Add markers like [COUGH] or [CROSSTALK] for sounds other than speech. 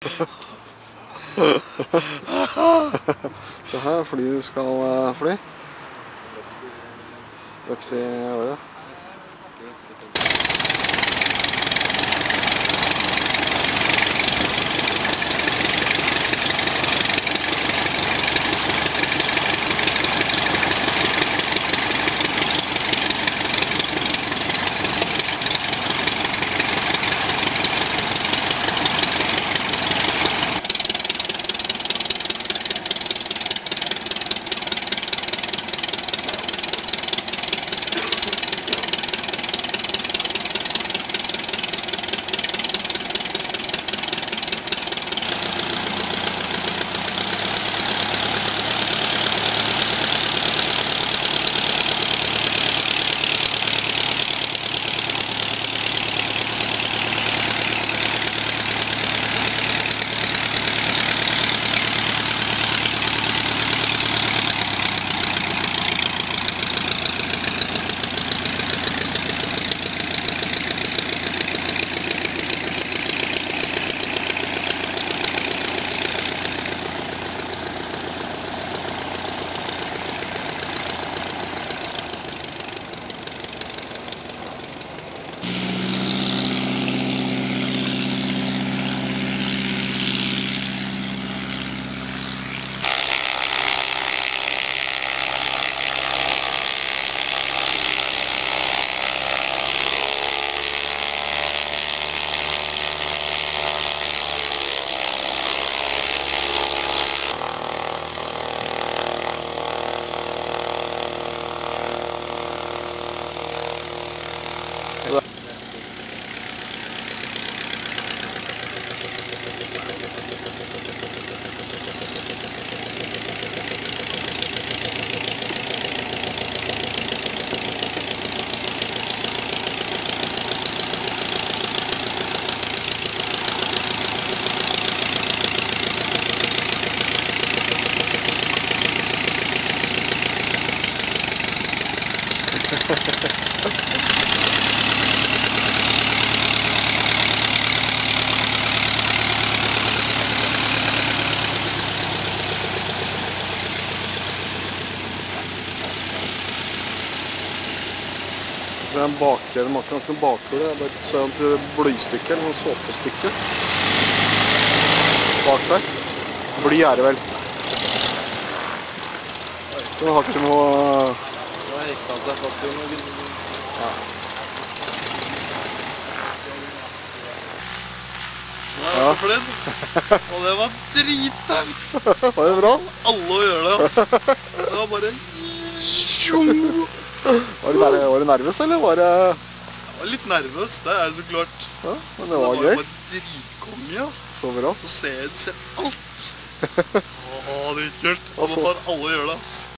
Se her, fly du skal eh, fly. Løps i året. Det er en bakdel, man kan ikke bakhjul, det er et sånt blystykke, eller såpestykke. Bak der. Bly er det vel. Du har ikke noe... Da hekta han seg fast i noen Ja. Er jeg fornøyd. Og det var drittøft! [LAUGHS] Var det bra? Alle å gjøre det, ass. Det var bare. Var du, der- var du nervøs, eller var det... Jeg var litt nervøs, det er så klart. Ja, men det Det var var gøy. jo bare dritkonge, ja. Så bra. Så ser du ser alt. [LAUGHS] Å, dritkult. Og Altså- nå får alle gjøre det, ass.